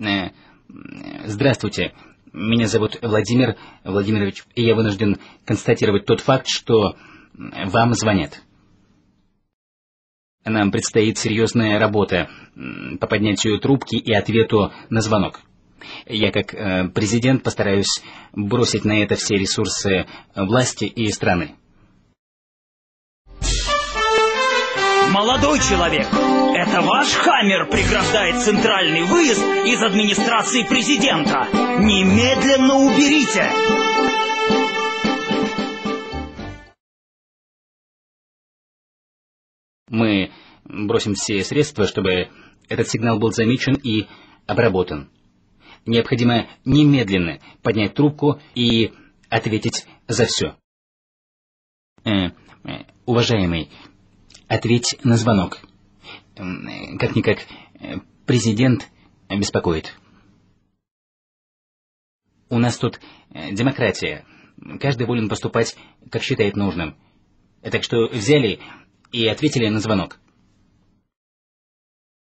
Э, здравствуйте. Меня зовут Владимир Владимирович, и я вынужден констатировать тот факт, что вам звонят. Нам предстоит серьезная работа по поднятию трубки и ответу на звонок. Я, как э, президент, постараюсь бросить на это все ресурсы власти и страны. Молодой человек, это ваш хаммер преграждает центральный выезд из администрации президента. Немедленно уберите! Мы бросим все средства, чтобы этот сигнал был замечен и обработан. Необходимо немедленно поднять трубку и ответить за все. Э, э, уважаемый, ответь на звонок. Как-никак, э, президент беспокоит. У нас тут э, демократия. Каждый волен поступать, как считает нужным. Так что взяли и ответили на звонок.